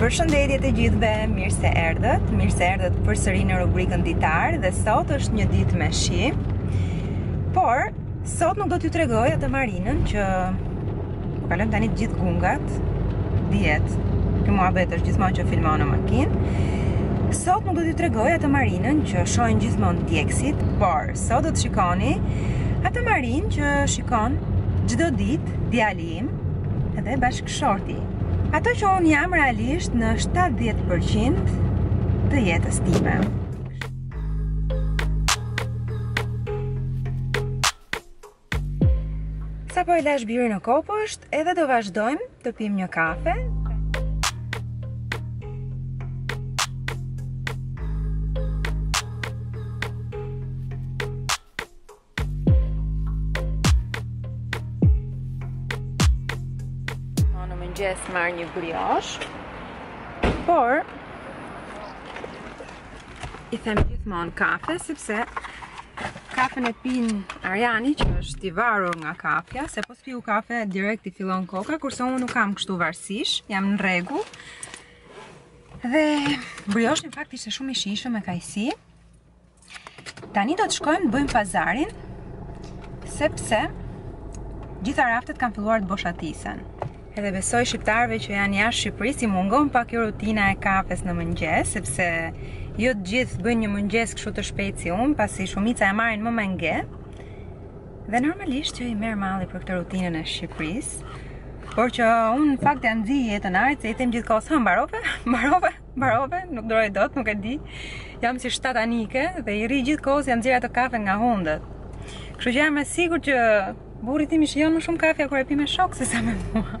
Përshëndetje të gjithëve, mirë se erdhët, mirë se erdhët përsëri në rubrikën ditar dhe sot është një ditë me shi Por, sot nuk do t'ju tregoj atë marinën që po kalojmë tani të gjithë gungat Djetë, kjo muhabet është gjithmonë që filmon në makinë Sot nuk do t'ju tregoj atë marinën që shohin gjithmonë ndjekësit Por, sot do të shikoni atë marinë që shikon çdo ditë djali im edhe bashkë Shorti, Ato që unë jam realisht në 70% të jetës time. Sapo e lashë birin në kopsht, edhe do vazhdojmë të pimë një kafe, mëngjes marr një briosh Por I them gjithmonë kafe Sepse Kafen e pin Arjani që është i varur nga kafja Se po s'piu kafe direkt i fillon koka Kurse unë nuk kam kështu varësish Jam në rregull Dhe brioshi në fakt ishte shumë i shijshëm me kajsi Tani do të shkojmë të bëjmë pazarin, sepse gjitha raftet kanë filluar të boshatisen. Edhe besoj shqiptarëve që janë jashtë Shqipërisë i mungon pak kjo rutina e kafes në mëngjes, sepse jo të gjithë bëjnë një mëngjes kështu të shpejtë si unë, pasi shumica e marrin më me nge. Dhe normalisht që i merr malli për këtë rutinën e Shqipërisë. Por që unë në fakt ia nxij jetën artë, se i them gjithkohë sa mbarove, mbarove. Mbarove, nuk duroj dot, nuk e di. Jam si shtatanike dhe i rri gjithë kohës ia nxjerr atë kafe nga hundët. Kështu që jam e sigurt që burrit tim i shijon më shumë kafja kur e pi me shokë sesa me mua.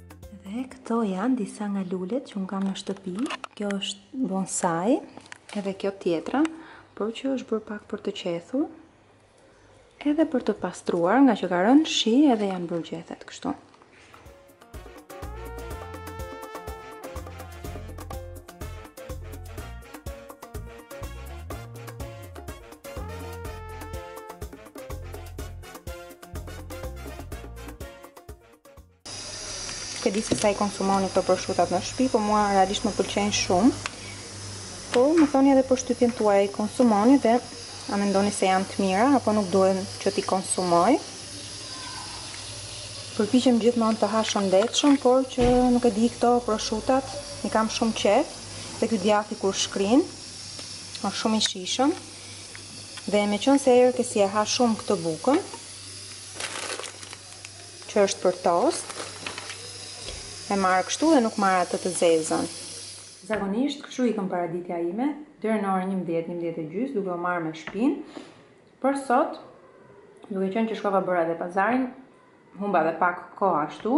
Dhe këto janë disa nga lulet që unë kam në shtëpi. Kjo është bonsai, edhe kjo tjetra, por që është bërë pak për të qethur, edhe për të pastruar, ngaqë ka rënë shi edhe janë bërë gjethet kështu. Nuk e di se sa i konsumoni këto proshutat në shtëpi, po mua realisht më pëlqejnë shumë. Po më thoni edhe për shtëpinë tuaj, i konsumoni dhe a mendoni se janë të mira apo nuk duhen që t'i konsumoj? Përpiqem gjithmonë të ha shëndetshëm, por që nuk e di këto proshutat, i kam shumë qejf dhe ky djathi kur shkrin, është shumë i shijshëm. Dhe meqënëse Erkesi e ha shumë këtë bukën, Që është për tost. E marr kështu dhe nuk marr atë të zezën. Zakonisht kështu ikën paraditja ime, deri në orën njëmbëdhjetë, njëmbëdhjetë e gjysmë, duke u marrë me shpinë. Por sot, duke qenë që shkova bëra dhe pazarin, humba dhe pak kohë ashtu.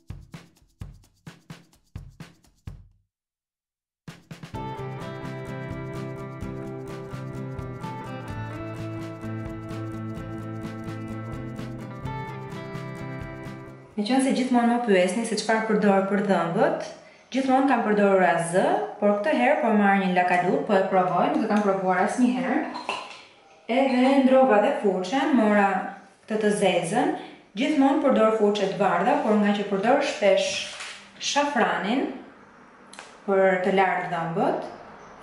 Meqënëse gjithmonë më pyesni se çfarë përdor për dhëmbët, gjithmonë kam përdorur AZ, por këtë herë po marr një Lacalut, po e provoj, nuk e kam provuar asnjëherë, edhe ndrova dhe furçën, mora Këtë të zezën, gjithmonë përdor furçe të bardha, por ngaqë përdor shpesh shafranin për të larë dhëmbët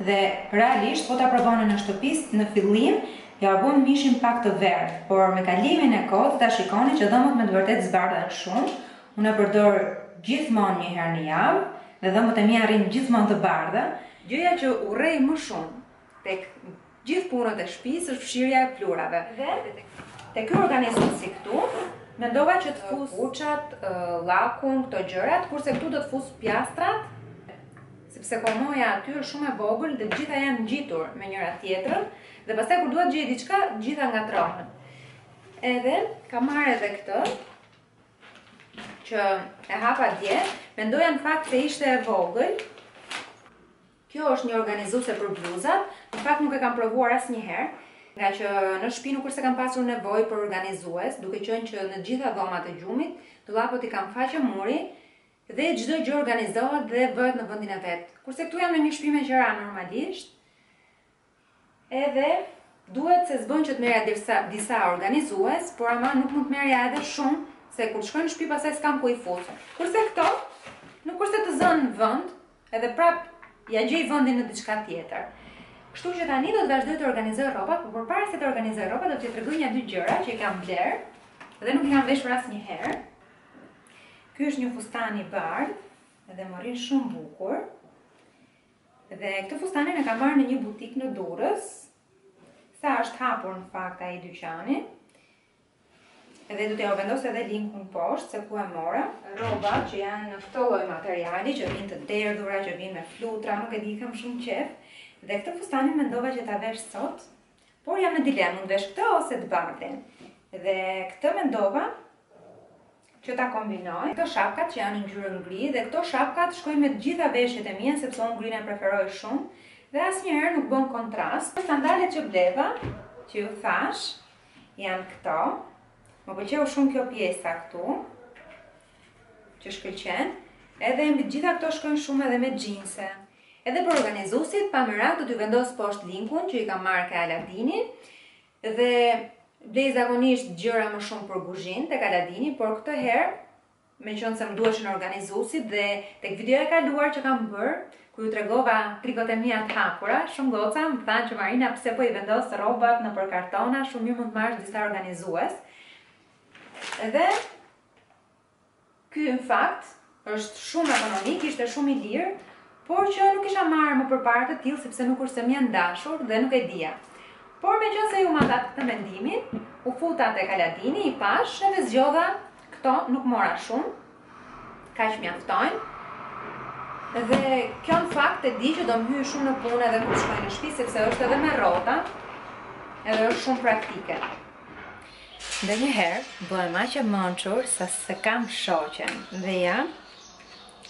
dhe realisht po ta provoni në shtëpi në fillim jua bën mishin pak të verdhë, por me kalimin e kohës do ta shikoni që dhëmbët me të vërtetë zbardhen shumë. Unë e përdor gjithmonë një herë në javë dhe dhëmbët e mia rrinë gjithmonë të bardha. Gjëja që urrej më shumë tek Gjithë punët e shpisë është fshirja e pluhurave. Dhe te ky organizuesi këtu, mendova që të fus furçat, llakun, këto gjërat, kurse këtu do të fus pjastrat, sepse komoja aty është shumë e vogël dhe të gjitha janë ngjitur me njëra tjetrën dhe pastaj kur dua të gjej diçka, të gjitha ngatrohen. Edhe kam marrë edhe këtë që e hapa dje, mendoja në fakt se ishte e vogël, Kjo është një organizuese për bluzat, në fakt nuk e kam provuar asnjëherë, ngaqë në shtëpi nuk është se kam pasur nevojë për organizues, duke qenë që në të gjitha dhomat e gjumit, dollapët i kam faqe muri dhe çdo gjë organizohet dhe bëhet në vendin e vet. Kurse këtu jam në një shtëpi me qera normalisht, Edhe duhet se s'bën që të merrja disa organizues, por ama nuk mund të merrja edhe shumë, se kur të shkoj në shtëpi pastaj s'kam ku i fus. Kurse këto, nuk është se të zënë vend, edhe prap ia gjej vendin në diçka tjetër. Kështu që tani do të vazhdoj të organizoj rroba, por përpara se të organizoj rroba do t'ju tregoj një dy gjëra që i kam blerë dhe nuk i kam veshur asnjëherë. Ky është një fustan i bardhë dhe më rrin shumë bukur. Dhe këtë fustanin e kam marrë në një butik në Durrës. Sa është hapur në fakt ai dyqani. Edhe do t'jua vendos edhe linkun poshtë se ku e mora. Rroba që janë në këto lloj materiali, që vijnë të derdhura, që vijnë me flutra, nuk e di kam shumë qef. Dhe këtë fustanin mendova që ta vesh sot, por jam në dilemë, mund vesh këtë ose të bardhin. Dhe këtë mendova që ta kombinoj këto shapkat që janë në ngjyrën gri dhe këto shapkat shkojnë me të gjitha veshjet e mia sepse unë grinë e preferoj shumë dhe asnjëherë nuk bën kontrast. Sandalet që bleva, që ju thash, janë këto. Më pëlqeu shumë kjo pjesa këtu që shkëlqen, edhe mbi të gjitha këto shkojnë shumë edhe me xhinse. Edhe për organizuesit, pa merak do t'ju vendos poshtë linkun që i kam marrë ke Aladini, Dhe blej zakonisht gjëra më shumë për guzhinë tek Aladini, por këtë herë, meqenëse më duheshin organizuesit dhe tek videoja e kaluar që kam bërë, ku ju tregova trikot e mia të hapura, shumë goca më thanë që Marina pse po i vendos rrobat nëpër kartona, shumë mirë mund të marrësh disa organizues. Dhe Ky në fakt është shumë ekonomik, ishte shumë i lirë, por që nuk kisha marrë më përpara të tillë sepse nuk është se më janë dashur dhe nuk e dija. Por meqenëse ju ma dhatë këtë mendimin, u futa tek Aladini, i pashë edhe zgjodha këto, nuk mora shumë, kaq mjaftojnë. Dhe kjo në fakt e di që do më hyjë shumë në punë edhe kur shkoj në shpi sepse është edhe me rrota, edhe është shumë praktike. Ndonjëherë bëhem aq e mençur sa se kam shoqen dhe ja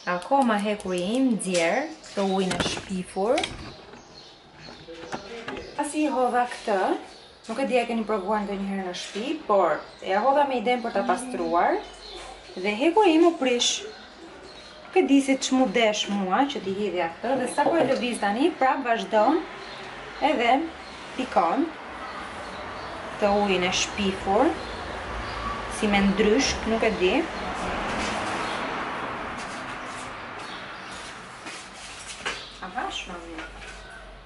akoma hekuri im nxjerr këtë ujin e shpifur. Pasi i hodha këtë, nuk e di a keni provuar ndonjëherë në shpi, por ia hodha me idenë për ta pastruar dhe hekuri im u prish. Nuk e di se ç'm'u desh mua që t'i hidhja këtë dhe sapo e lëviz tani prapë vazhdon edhe pikon këtë ujin e shpifur si me ndryshk nuk e di. Aha, shumë mirë.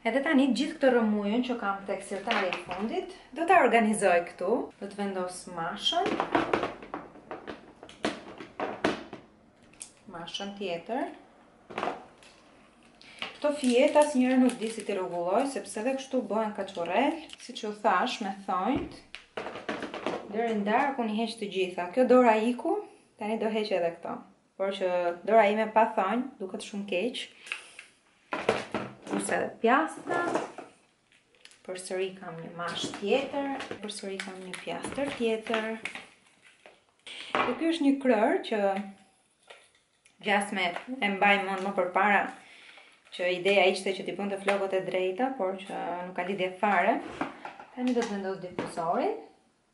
Edhe tani gjithë këtë rrëmujën që kam tek sirtari i fundit, do ta organizoj këtu, do të vendos mashën. Mashën tjetër. Këto fijet asnjëherë nuk di si t'i rregulloj, sepse edhe kështu bëhen kaçurrel, siç ju thashë me thonjt. Deri në darkë unë i heq të gjitha. Kjo dora iku, tani do heq edhe këto. Por që dora ime pa thonj, duket shumë keq. Kurse edhe pjastra, përsëri kam një mashë tjetër, përsëri kam një pjastër tjetër. Dhe kjo është një krehër që gjasme e mbaj mend më përpara, që ideja ishte që t'i bënte flokët e drejta, por që nuk ka lidhje fare. Tani do të vendos difuzorin.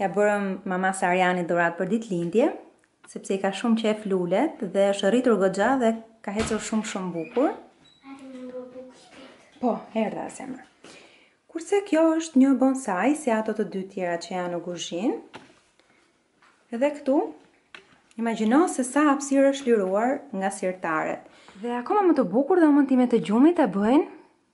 Ia bëmë mamasë Arjanit dhuratë për ditëlindje, sepse i ka shumë qejf lulet dhe është rritur goxha dhe ka ecur shumë shumë bukur. Po, erdha zemër. Kurse kjo është një bonsai, si ato të dy tjerat që janë në kuzhinë. Dhe këtu, imagjino se sa hapsirë është liruar nga sirtarët. Dhe akoma më të bukur dhomën time të gjumit e bëjnë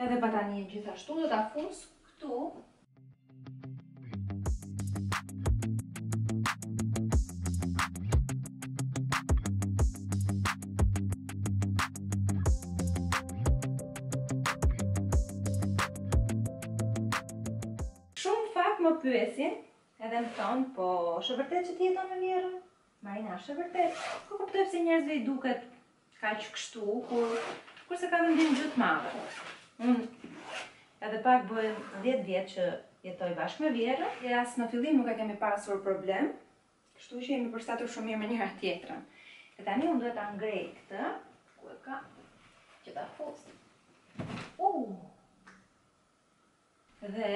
Edhe batanien gjithashtu do ta fus këtu. më pyesin, edhe më thonë, po është e vërtetë që ti jeton me vjehrrën? Marina, është e vërtetë. Nuk kuptoj pse njerëzve i duket Kaq kështu, nuk, nuk është se ka ndonjë gjë të madhe. Unë edhe pak bëj 10 vjet që jetoj bashkë me vjehrrën, e as në fillim nuk e kemi pasur problem, kështu që jemi përshtatur shumë mirë me njëra tjetrën. E tani unë duhet ta ngrej këtë, ku e ka, që ta fus. Uh! Dhe,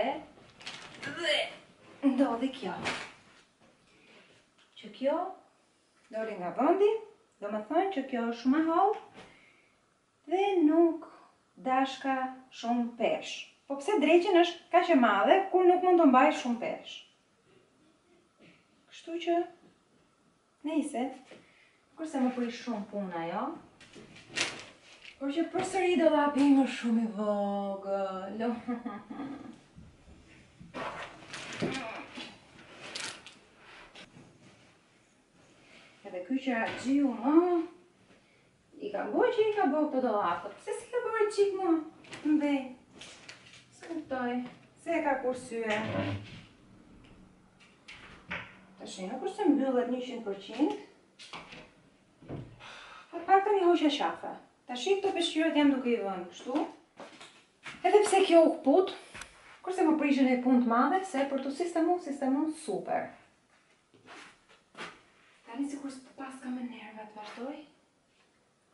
dhe, ndodhi kjo. Që kjo Doli nga vendi, domethënë që kjo është shumë e hollë dhe nuk dashka shumë peshë. Po pse dreqin është kaq e madhe, kur nuk mund të mbajë shumë peshë. Kështu që, nejse, nuk është se më prish shumë puna, jo? Por që përsëri dollapi im shumë i vogël, lo. Edhe ky që xhaxhi që më... I ka bërë që i ka bërë këto dolapët. Pse s'i ka bërë një çikë më në vej? S'e kuptoj. Se e ka kursyer. Ja shih, nuk është se mbyllet 100%. Për pak të një hoqja shafe. Ja shih, këto peshqirët jam duke i vënë kështu. Edhe pse kjo u këput, nuk është se më prishi ndonjë punë të madhe, se për të sistemu, sistemu super. Tani sikur s'paska më nerva të vazhdoj,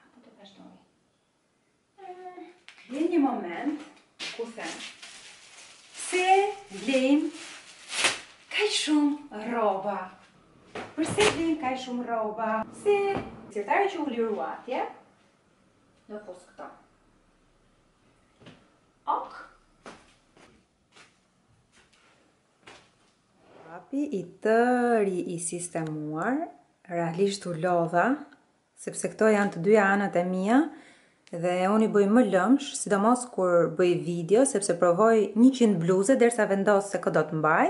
apo të vazhdoj. Dhe një moment, ku them, se blejmë kaq shumë rroba. Përse blejmë kaq shumë rroba? Se, sirtari që u lirua atje, në fosë këta. Ok. Dollapi i tëri i sistemuar, realisht u lodha, sepse këto janë të dyja anët e mia dhe unë i bëj më lëmsh, sidomos kur bëj video, sepse provoj 100 bluze derisa vendos se kë do të mbaj.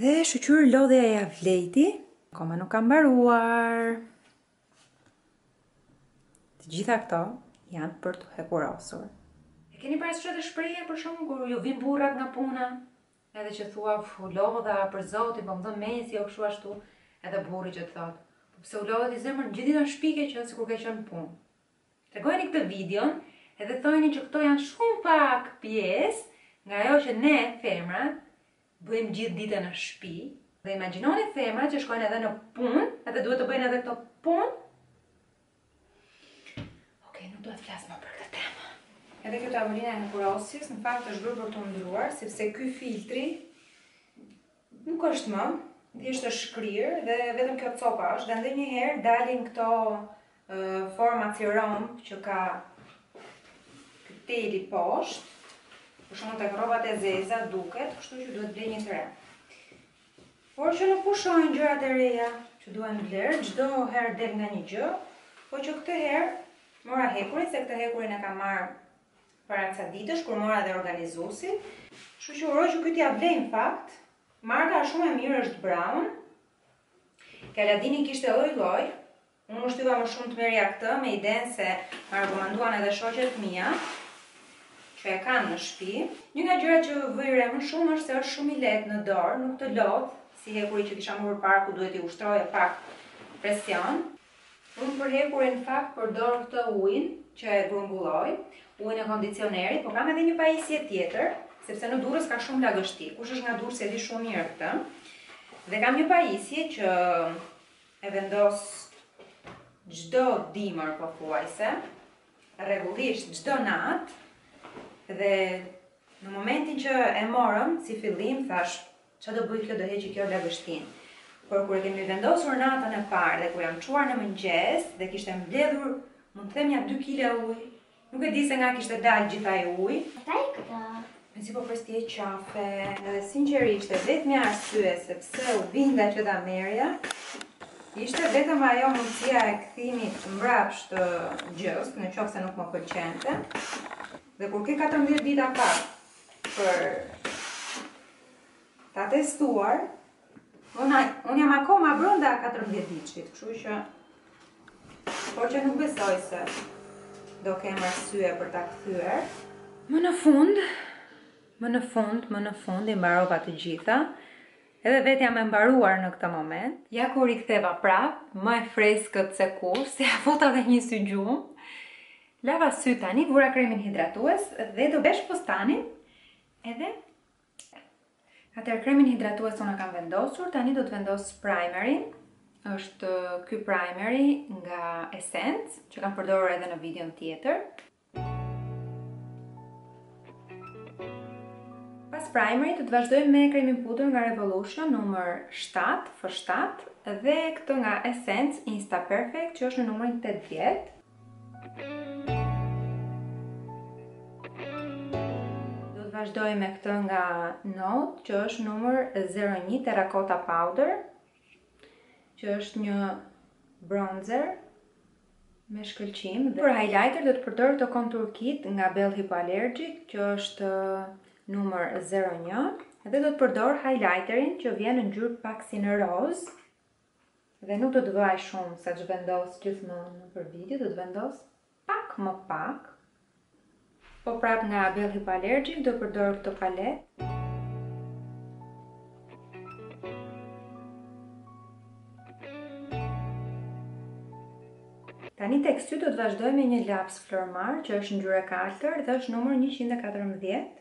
Dhe shyqyr lodhja ia vlejti, akoma nuk kam mbaruar. Të gjitha këto janë për t'u hekurosur. E keni parasysh atë shprehje për shembull kur ju vijnë burrat nga puna, edhe që thua u lodha për Zotin, po më dhemb mesi o kështu ashtu, edhe burri që të thotë, po pse u lodhe ti zemër, gjithë ditën në shtëpi ke qenë sikur ke qenë në punë. Tregojini këtë videon edhe thojini që këto janë shumë pak pjesë nga ajo që ne femrat Bëjmë gjithë ditën në shpi dhe imagjinoni femra që shkojnë edhe në punë edhe duhet të bëjnë edhe këto punë. Ok, nuk duhet të flas më për këtë temë. Edhe kjo tavolina e hekurosjes, në fakt është bërë për t'u ndërruar, sepse ky filtri nuk është më, thjesht është shkrirë dhe vetëm kjo copa është dhe ndonjëherë dalin këto format si romb që ka ky teli poshtë, për shembull te rrobat e zeza duket, kështu që duhet blej një të re. Por që nuk pushojnë gjërat e reja që duhen blerë, çdo herë del nga një gjë, po që këtë herë mora hekurin, se këtë hekurin e kam marrë para disa ditësh, kur mora dhe organizuesit. Kështu që uroj që t'ia vlejë në fakt, marka shumë e mirë është Braun, tek Aladini kishte lloj-lloj, Unë u shtyva më shumë të merrja këtë me idenë se më rekomanduan edhe shoqet mia që e kanë në shpi. Një nga gjërat që vëj re më shumë është se është shumë i lehtë në dorë, nuk të lodh, si hekuri që kisha më përpara ku duhet t'i ushtroje pak presion. Unë për hekurin në fakt përdor këtë ujin që e grumbulloj, ujin e kondicionerit, por kam edhe një pajisje tjetër, sepse në Durrës ka shumë lagështi. Kush është nga Durrësi e di shumë mirë këtë. Dhe kam një pajisje që e vendos çdo dimër pothuajse, rregullisht çdo natë dhe në momentin që e morëm si fillim thashë ça do bëjë kjo do heqë kjo lagështinë. Por kur e kemi vendosur natën e parë dhe kur jam çuar në mëngjes dhe kishte mbledhur, mund të them nja 2 kile ujë, Nuk e di se nga kishte dalë gjithë ai ujë. Ata i këta. Me si po fes ti e qafe. Edhe sinqerisht e vetmja arsye se pse u binda që ta merrja ishte vetëm ajo mundësia e kthimit mbrapsht të gjësë, në qoftë se nuk më pëlqente. Dhe kur ke 14 dita pak për ta testuar, Unë jam akoma brenda 14 ditëshit, kështu që... Po që nuk besoj se do kem arsye për ta kthyer. Më në fund, më në fund, më në fund i mbarova të gjitha. Edhe vetë jam e mbaruar në këtë moment. Ja ku riktheva prap, më e freskët se kurrë, se ia futa dhe një sy gjumë. Lava sytë tani, vura kremin hidratues dhe do vesh fustanin edhe Atëherë kremin hidratues unë e kam vendosur, tani do të vendos primerin. Është ky primeri nga Essence, që kam përdorur edhe në videon tjetër. Pas primerit do të vazhdojmë me kremin pudër nga Revolution numër 7, F7 dhe këtë nga Essence Insta Perfect që është në numërin 80. vazhdoj me këtë nga Note, që është numër 01 Terracotta Powder, që është një bronzer me shkëlqim. Për highlighter do të përdor këtë contour kit nga Bell Hypoallergic, që është uh, numër 01, dhe do të përdor highlighterin që vjen në ngjyrë pak si në rozë, Dhe nuk do të vë aq shumë sa ç'vendos gjithmonë nëpër video, do të vendos pak më pak, po prapë nga Bell Hypoallergic do përdor këtë paletë. Tani tek sy do të vazhdoj me një laps flormar që është ngjyrë e kaltër dhe është numër 114.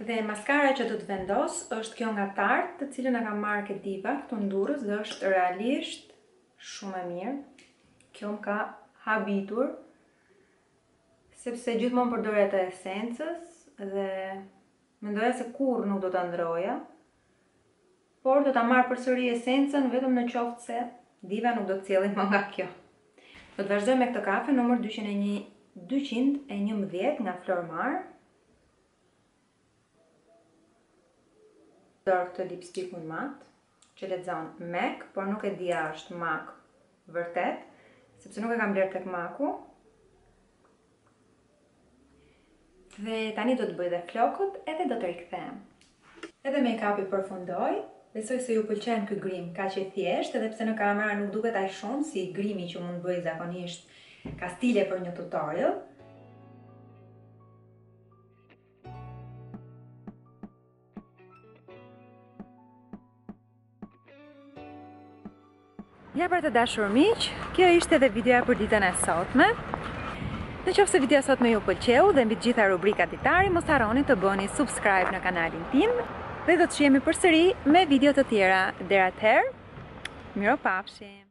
Dhe maskara që do të vendos është kjo nga Tarte, të cilën e kam marrë ke Diva këtu në Durrës dhe është realisht shumë e mirë. Kjo më ka habitur sepse gjithmonë përdorja të Essence-s dhe mendoja se kurrë nuk do ta ndroja. Por do ta marr përsëri Essence-n vetëm në qoftë se Diva nuk do të sjellë më nga kjo. Do të vazhdoj me këtë kafe numër 211 nga Flormar, Përdor këtë lipstikun mat, që lexon Mac, por nuk e di a është Mac vërtet, sepse nuk e kam blerë tek Mac-u. Dhe tani do të bëj dhe flokët edhe do të rikthehem. Edhe mejkapi përfundoi, besoj se ju pëlqen ky grim kaq i thjeshtë edhe pse në kamera nuk duket aq shumë si grimi që mund bëj zakonisht kastile për një tutorial. Ja për të dashur miq, kjo ishte edhe videoja për ditën e sotme. Në qoftë se videoja e sotme ju pëlqeu dhe mbi të gjitha rubrika ditari, mos harroni të bëni subscribe në kanalin tim dhe do të shihemi përsëri me video të tjera. Deri atëherë, mirupafshim!